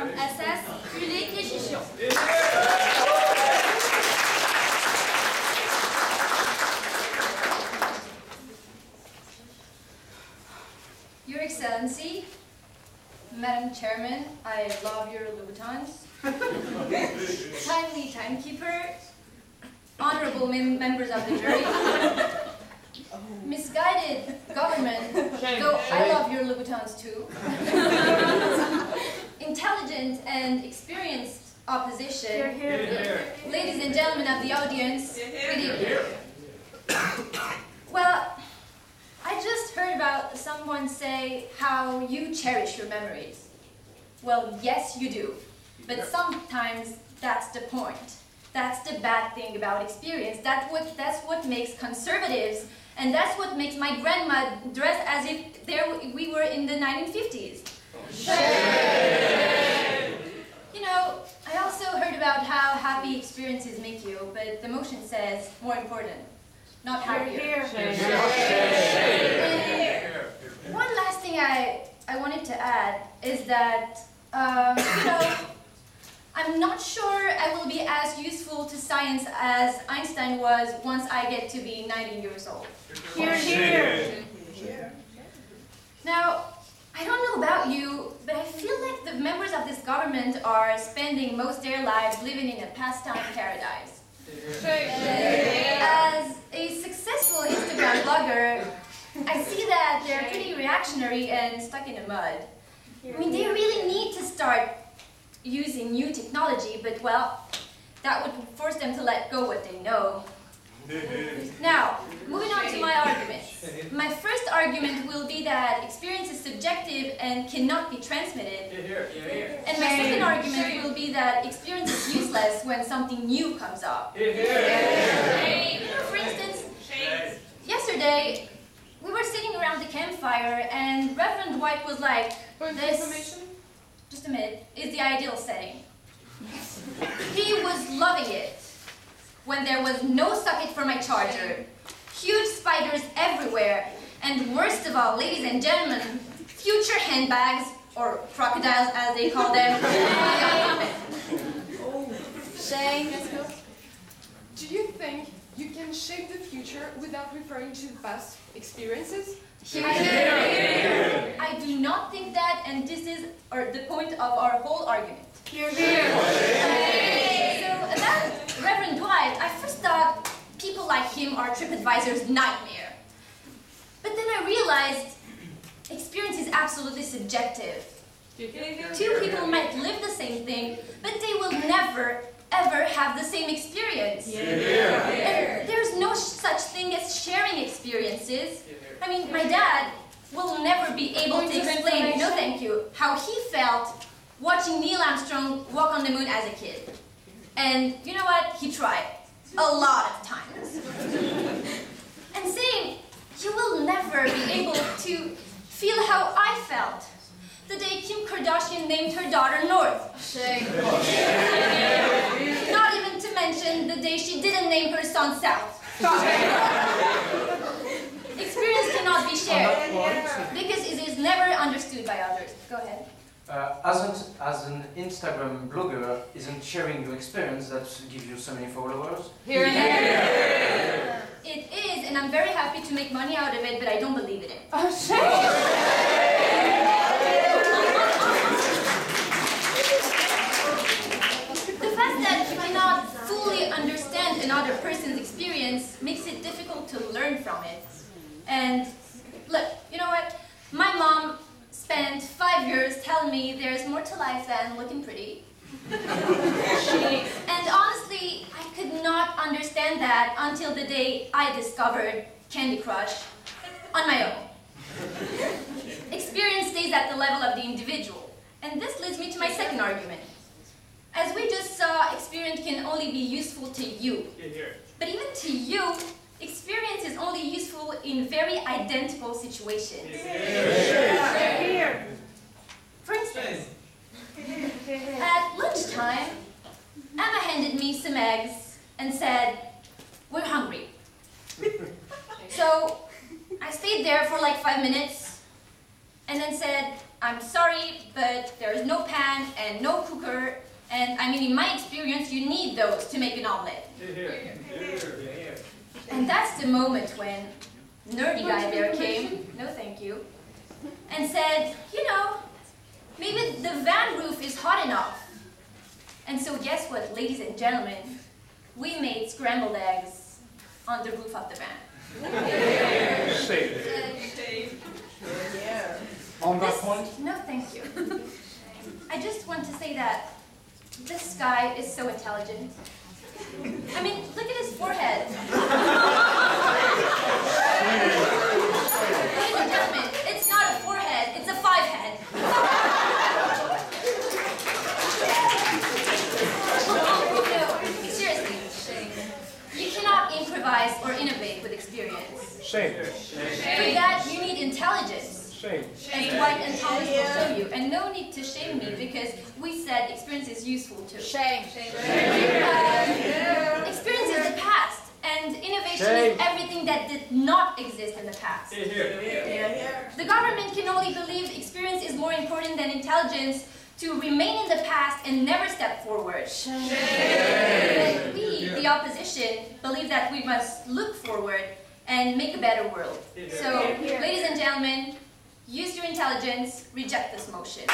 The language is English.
from SS, Hulé Kéchichian. Your Excellency, Madam Chairman, I love your Louboutins. Timely timekeeper, honorable mem members of the jury, misguided government, though I love your Louboutins too. Intelligent and experienced opposition, ladies and gentlemen of the audience, good evening. Well, I just heard about someone say how you cherish your memories. Well, yes, you do. But sometimes that's the point. That's the bad thing about experience. That's what, that's what makes conservatives, and that's what makes my grandma dress as if there we were in the 1950s. You know, I also heard about how happy experiences make you, but the motion says more important, not happier. And One last thing I, I wanted to add is that, um, you know, I'm not sure I will be as useful to science as Einstein was once I get to be 90 years old. Hear, hear. Now, I don't know about you, but I feel like the members of this government are spending most of their lives living in a pastime paradise. As a successful Instagram blogger, I see that they're pretty reactionary and stuck in the mud. I mean, they really need to start using new technology, but well, that would force them to let go what they know. Now, moving on to my arguments. My first argument will be that experience is subjective and cannot be transmitted. And my second argument will be that experience is useless when something new comes up. For instance, yesterday we were sitting around the campfire and Reverend White was like, this, just a minute, is the ideal setting. He was loving it when there was no socket for my charger, huge spiders everywhere, and worst of all, ladies and gentlemen, future handbags, or crocodiles as they call them. Shane, Do you think you can shape the future without referring to past experiences? I do not think that, and this is or the point of our whole argument. hear, hear. So about Reverend Dwight, I first thought people like him are TripAdvisor's nightmare. But then I realized experience is absolutely subjective. Two people might live the same thing, but they will never, ever have the same experience. And there's no such thing as sharing experiences. I mean, my dad will never be able to explain, no thank you, how he felt watching Neil Armstrong walk on the moon as a kid. And you know what? He tried. A lot of times. and saying, you will never be able to feel how I felt the day Kim Kardashian named her daughter North. Shane. Not even to mention the day she didn't name her son South. Experience cannot be shared because it is never understood by others. Go ahead. Uh, as, an, as an Instagram blogger, isn't sharing your experience that gives you so many followers? Hear, hear. It is, and I'm very happy to make money out of it, but I don't believe in it. Oh, Shane. The fact that you cannot fully understand another person's experience makes it difficult to learn from it. And look, you know what? My mom spent five years telling me there's more to life than looking pretty. and honestly, I could not understand that until the day I discovered Candy Crush on my own. Experience stays at the level of the individual. And this leads me to my second argument. As we just saw, experience can only be useful to you. But even to you, experience is only useful in very identical situations. For instance, at lunchtime, Emma handed me some eggs and said, We're hungry. So I stayed there for like five minutes and then said, I'm sorry, but there is no pan and no cooker. And I mean, in my experience, you need those to make an omelette. And that's the moment when nerdy guy there came, no thank you, and said, you know, maybe the van roof is hot enough. And so guess what, ladies and gentlemen? We made scrambled eggs on the roof of the van. Safe. On that This- point, No, thank you. I just want to say that this guy is so intelligent. I mean, look at his forehead. Ladies and gentlemen, it's not a forehead, it's a five head. No, seriously, you cannot improvise or innovate with experience. Safe. For that, you need intelligence. Safe. As White and Thomas will show you. And no need to shame me because we said experience is useful too. Shame. Uh, experience is the past, and innovation Shame. is everything that did not exist in the past. The government can only believe experience is more important than intelligence to remain in the past and never step forward. But we, the opposition, believe that we must look forward and make a better world. So, ladies and gentlemen, use your intelligence, reject this motion.